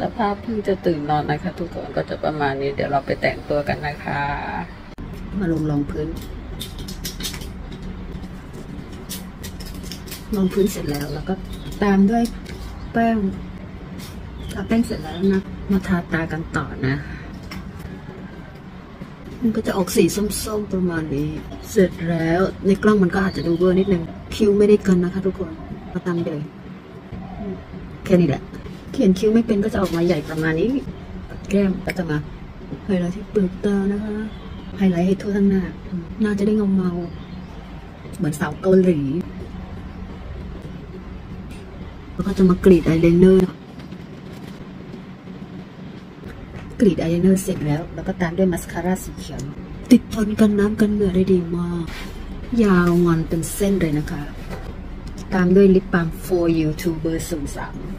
สภาพเพิ่งจะตื่นนอนนะคะ ทุกคนก็จะประมาณนี้ เดี๋ยวเราไปแต่งตัวกันนะคะ มาลงรองพื้นลงพื้นเสร็จแล้วแล้วก็ตามด้วยแป้งทาแป้งเสร็จแล้วนะมาทาตากันต่อนะ มันก็จะออกสีส้มๆประมาณนี้ เสร็จแล้วในกล้องมันก็อาจจะดูเวอร์นิดนึงคิ้วไม่ได้กันนะคะทุกคนมาตามไปเลย แค่นี้แหละ เขียนคิ้วไม่เป็นก็จะออกมาใหญ่ประมาณนี้ แก้มก็จะมาไฮไลท์ที่เปลือกตานะคะไฮไลท์ให้ทั่วทั้งหน้าหน้าจะได้เงาเมาเหมือนสาวเกาหลีแล้วก็จะมากรีดอายไลเนอร์กรีดอายไลเนอร์เสร็จแล้ว แล้วก็ตามด้วยมัสคาร่าสีเขียวติดทนกันน้ำกันเหงื่อได้ดีมาก ยาวงอนเป็นเส้นเลยนะคะ ตามด้วยลิปบาล์ for you tuber 03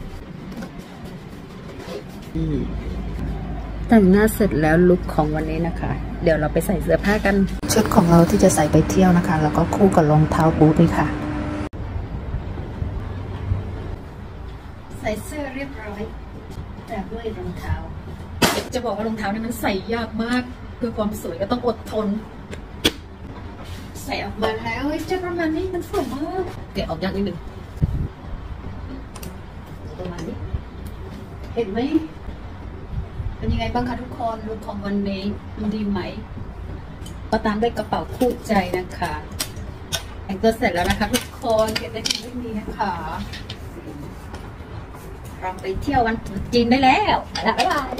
แต่งหน้าเสร็จแล้วลุคของวันนี้นะคะ เดี๋ยวเราไปใส่เสื้อผ้ากัน ชุดของเราที่จะใส่ไปเที่ยวนะคะ แล้วก็คู่กับรองเท้าบูทนี่ค่ะ ใส่เสื้อเรียบร้อยแต่ด้วยรองเท้า จะบอกว่ารองเท้านี่มันใส่ยากมากเพื่อความสวยก็ต้องอดทน ใส่ออกมาแล้วเฮ้ยจะประมาณนี้มันสวยมากเกะออกยากนิดนึงประมาณนี้ เห็นไหม เป็นยังไงบ้างคะทุกคนลุคของวันนี้มันดีไหมก็ตามด้วยกระเป๋าคู่ใจนะคะแต่งตัวเสร็จแล้วนะคะ ทุกคนเก็บได้ที่ไม่มีนะคะเราไปเที่ยววันจีนได้แล้วไปละบ๊ายบาย